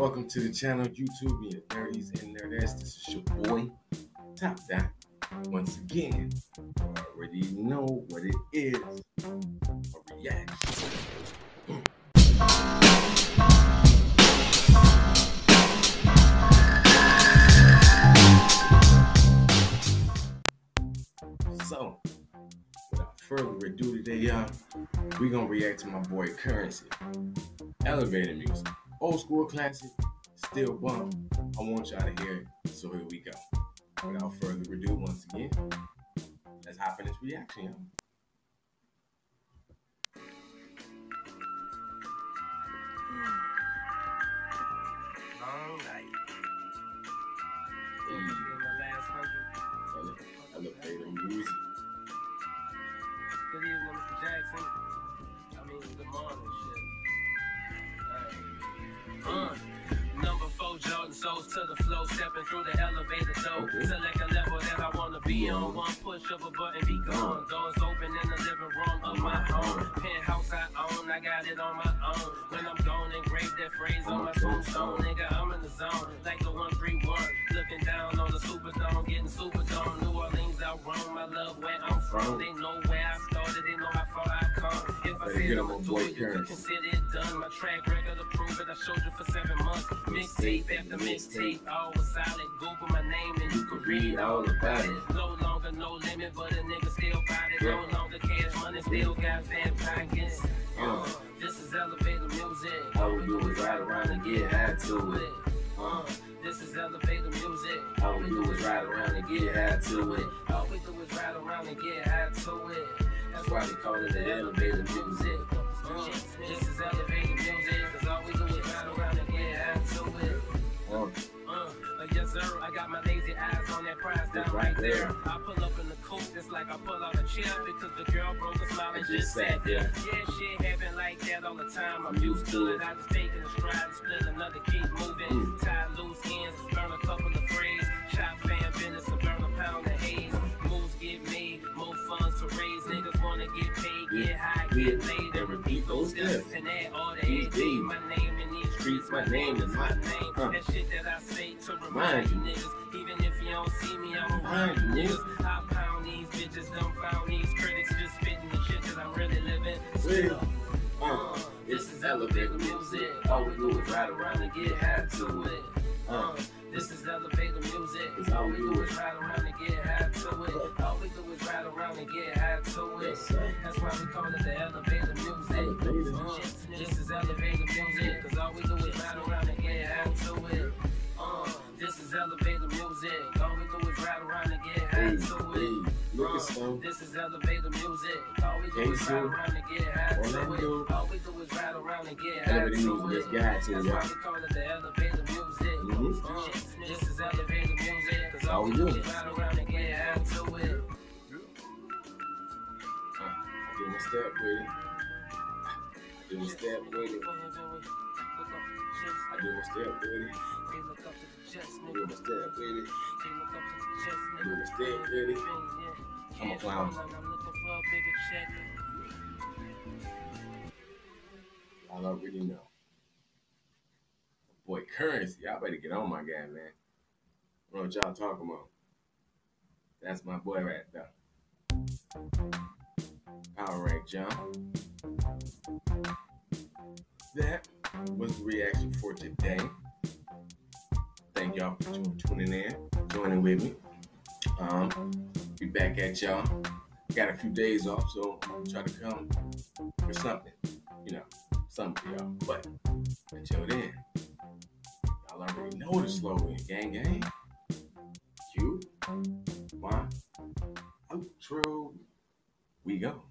Welcome to the channel, YouTube, your 30s and nerdettes. This is your boy, TopDott. Once again, you already know what it is. A reaction. So, without further ado today, y'all, we gonna react to my boy Curren$y. Elevator music. Old school classic, still bump. I want y'all to hear it, so here we go. Without further ado, once again, let's hop in this reaction, y'all. Long night. Hey, In the last hundred. ele- elevator music. Good evening, Mr. Jackson. I mean, good morning, shit. Uh, number four Jordan soles to the flow, stepping through the elevator door. Okay. Select a level that I wanna be on. One push of a button, be gone. Doors open in the living room of my home. Penthouse I own, I got it on my own. When I'm gone, engrave that phrase on my tombstone. Nigga, I'm in the zone, like the 131. Looking down on the Superdome, getting Superdome. New Orleans, I roam. I love where I'm from. They Better said get I'm on gonna my do boy it, you could consider it done. My track record to prove it. I showed you for seven months. Mixtape after mixtape, all was solid. Google my name and you can read all about it. No longer no limit, but a nigga still bout it. No longer cash money, still got fat pockets. Uh, this is elevator music. All we do is ride around and get high to it. Uh, this is elevator music. All we do is ride around and get high to it. All we do is ride around and get high to it. That's why they call it the elevator music. Uh, this is elevator music. Cause all we do is ride around and get to it. Uh, yes sir, I got my lazy eyes on that prize down right right there. there. I pull up in the coupe, it's like I pull out a chair because the girl broke a smile and just just sat there. Yeah, shit happen like that all the time. I'm used to to it. I just take it in stride and split another, keep moving. Mm. Tie loose get high, get laid, and repeat those steps. And add all the These AD. My name in these streets, my name is my name. Huh. That shit that I say to remind Mind you niggas. Even if you don't see me, I'm around you niggas. I pound these bitches, dumb found these critics just spitting the shit that I'm really living. Still. Uh, this is elevator music. All we do is ride around and get high to it. Uh, this is elevator music. All we do is ride around and get high to it. All we do is ride around and get high to it. That's why we call it the elevator music. Uh, this is elevator music. Cause all we do is ride around and get high to it. Uh, this is elevator music. All we do is ride around and get high Hey, to it. look Uh, at some. This is elevator music. All we do is ride around and get high to it. All we do is ride around and get high Elevator to music, it. get high to That's why we call it the elevator music. Mhm. Uh, this is elevator music. Cause all All we do. is ride around step with it. I do my step with it. Go ahead, Joey. Look up to the chest. I do my step with it. Hey, look up to the chest, I do my step with it. Hey, look up to the chest, I do my step with it. I'm a clown. I'm looking for a bigger check. I already know. Boy, Curren$y. Y'all better get on my guy, man. I don't know what y'all talking about. That's my boy right there. Power rank John. That was the reaction for today. Thank y'all for tuning in, joining with me. Um, be back at y'all. Got a few days off, so try to come for something, you know, something y'all. But until then, y'all already know the slogan, gang gang. Q, Y, outro. We go.